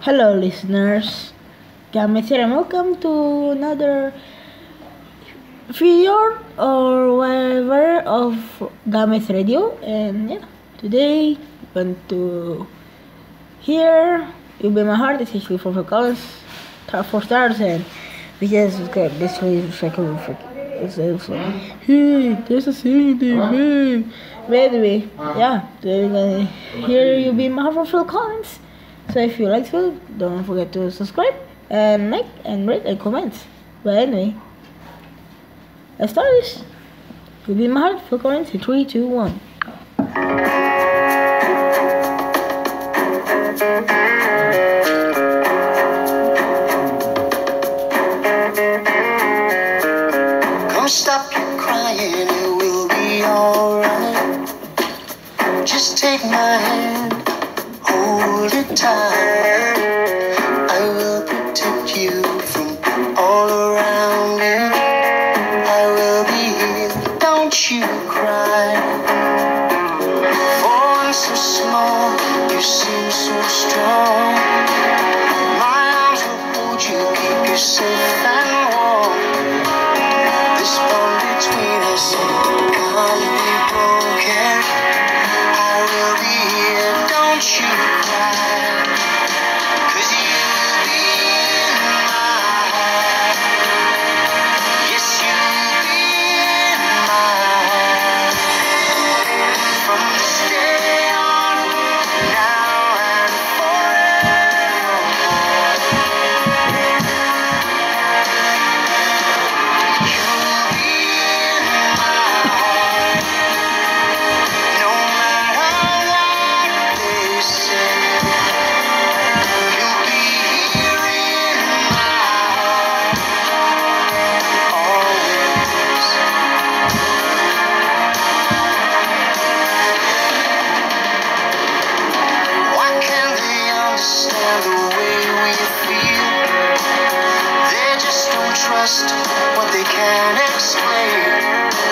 Hello, listeners. Gamez here, and welcome to another video or whatever of Gamez Radio. And yeah, today we're going to hear "You'll Be My Heart." Is actually for Collins, four stars, and we just okay. This is like, hey, there's a CD, man. But anyway, yeah, today we're gonna hear "You'll Be My Heart" for Phil Collins. So if you like this don't forget to subscribe and like and rate and comment. But anyway, let's start this. You'll be my heart for comments in 3, 2, 1. I will protect you from all around you. I will be here, don't you cry. For I'm so small, you seem so strong. My arms will hold you, keep you safe what they can't explain.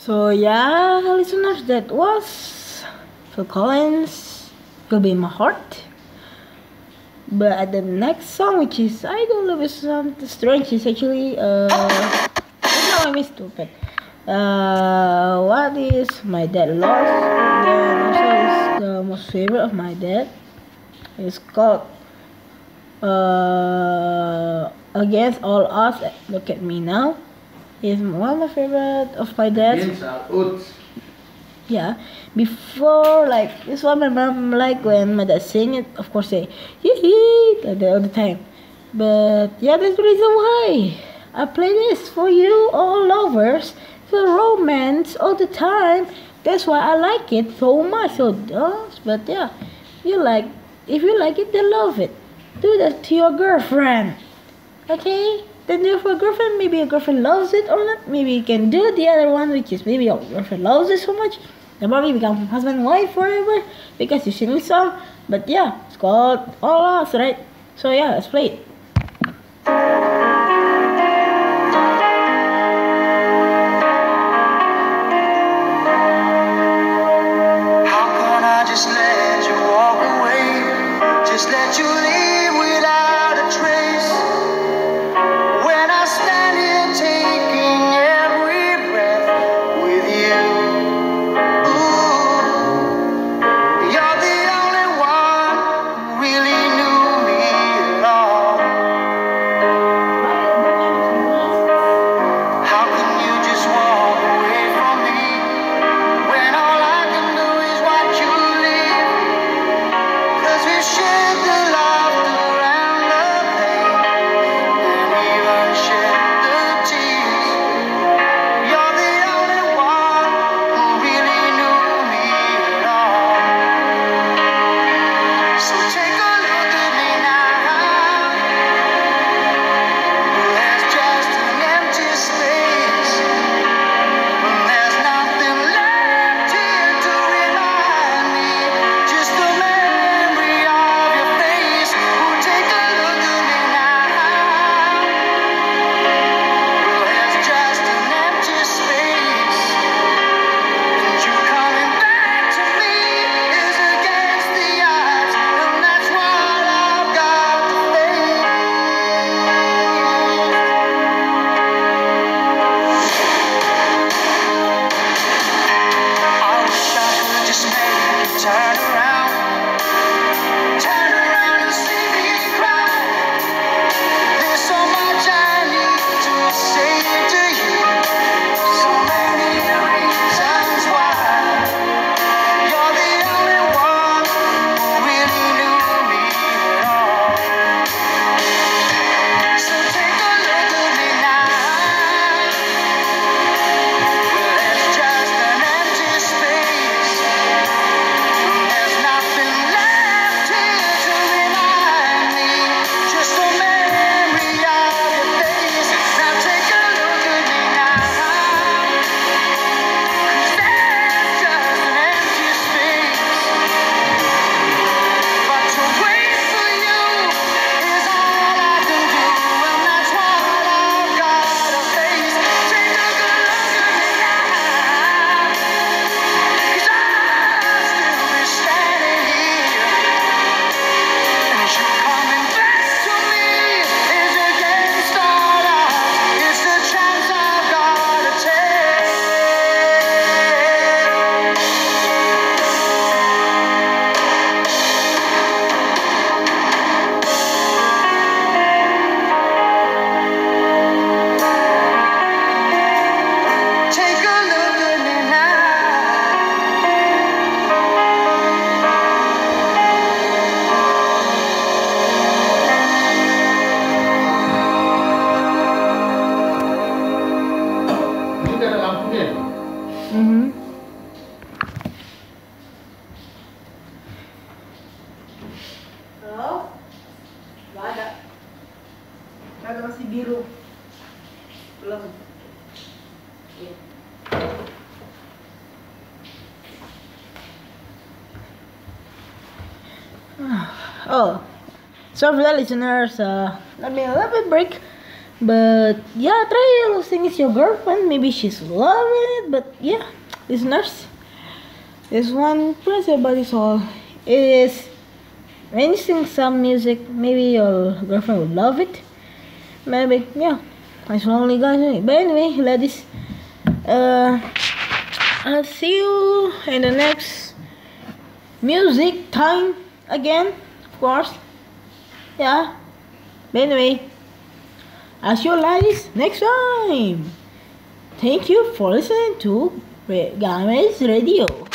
So yeah, listeners, that was Phil Collins, "Will Be My Heart." But at the next song, which is I don't know, it's something strange. It's actually uh, no, I missed stupid. Uh, what is my dad lost? Then also is the most favorite of my dad. It's called uh, Against All Odds. Look at me now. It's one of my favorite of my dad's. Against our odds. Yeah, before like this what my mom like when my dad sing it. Of course, say hee hee like all the time. But yeah, that's the reason why I play this for you all lovers for romance all the time. That's why I like it so much. So, uh, but yeah, you like if you like it, then love it. Do that to your girlfriend. Okay? Then a girlfriend. Maybe a girlfriend loves it or not. Maybe you can do the other one, which is maybe your girlfriend loves it so much. Then probably become husband and wife forever because you sing song. But yeah, it's called All Us, right? So yeah, let's play it. Biru. Belum. Iya. Oh, so for the listeners, uh, let me a little bit break But yeah, try to sing with your girlfriend. Maybe she's loving it. But yeah, listeners, this one principle is all is when you sing some music, maybe your girlfriend will love it. Maybe yeah, I only guys. But anyway, ladies, uh, I'll see you in the next music time again, of course. Yeah. But anyway, I'll see you ladies next time. Thank you for listening to Gamez Radio.